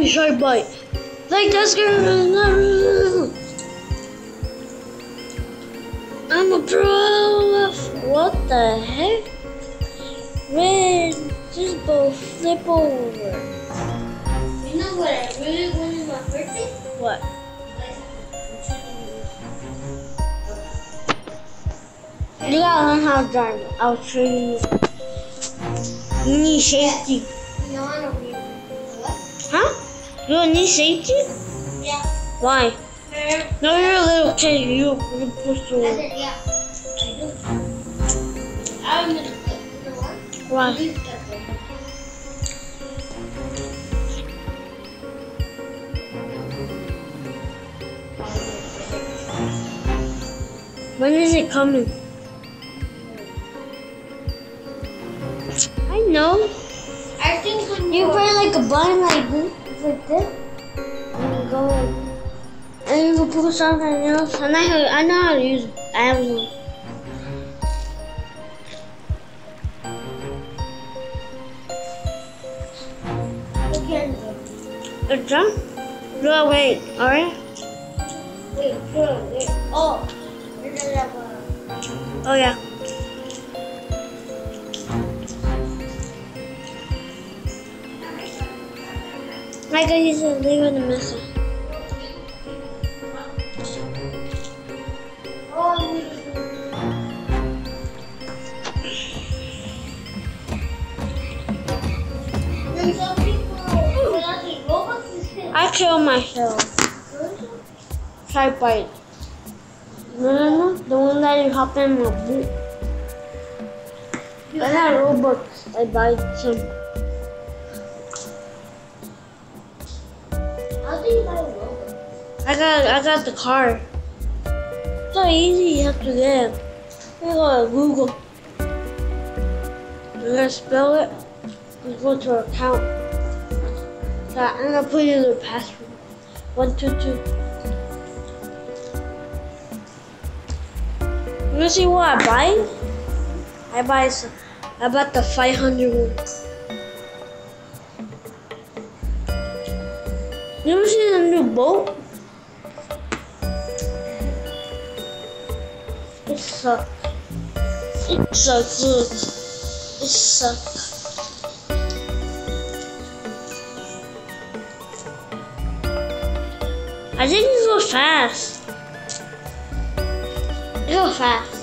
Daddy Shark Bite. Like that's gonna. I'm a pro. What the heck? Red, just go flip over. You know what I really wanted my birthday? What? You gotta learn how to drive. I'll show you. You need safety. You need safety? Yeah. Why? No, you're a little kid. You, you're supposed to. said yeah. I do. I'm gonna get you know what? Why? Please get them. When is it coming? I know. I think You you put like a button like this, like this, and you go like, and you can put something else. And I, know- I know how to use Amazon. It's done? No, wait. All right. wait, sure, wait. Oh, you're gonna have a Oh yeah. I can use it leave in the. I killed myself. Try bite. No, no, no. The one that you hop in my boot. I got Robux. I buy some. I got I got the card. So easy you have to get. You go to Google. You gotta spell it. You go to our account. So I'm gonna put in the password. One two two. You see what I buy? I buy some, I bought the 500 one. You ever see the new boat? It sucks. It sucks. Look. It sucks. I think it goes fast. It goes fast.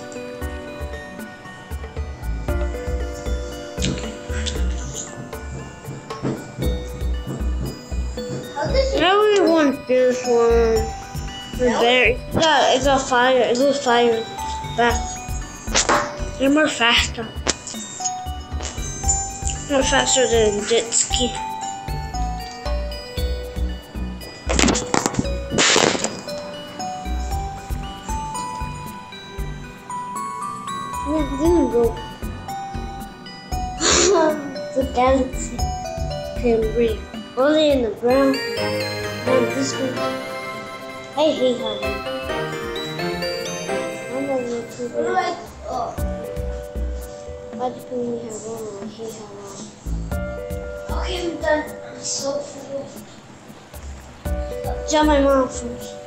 It? I want this one. It's very. Yeah, it got fire. It goes fire. Fast. They're more faster. More faster than. Yeah, didn't go. the galaxy can breathe. Only in the ground. And this one. I hate how Do we have one? I hate how okay, I'm done. I'm so full. Tell my mom first.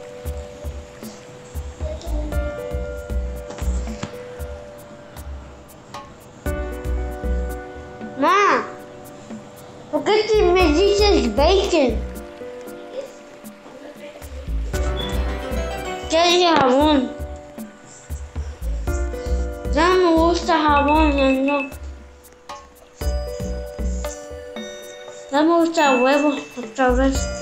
At the magician's bacon. ¿Qué jabón? Ya gusta jabón, no. Ya me gusta huevo otra vez.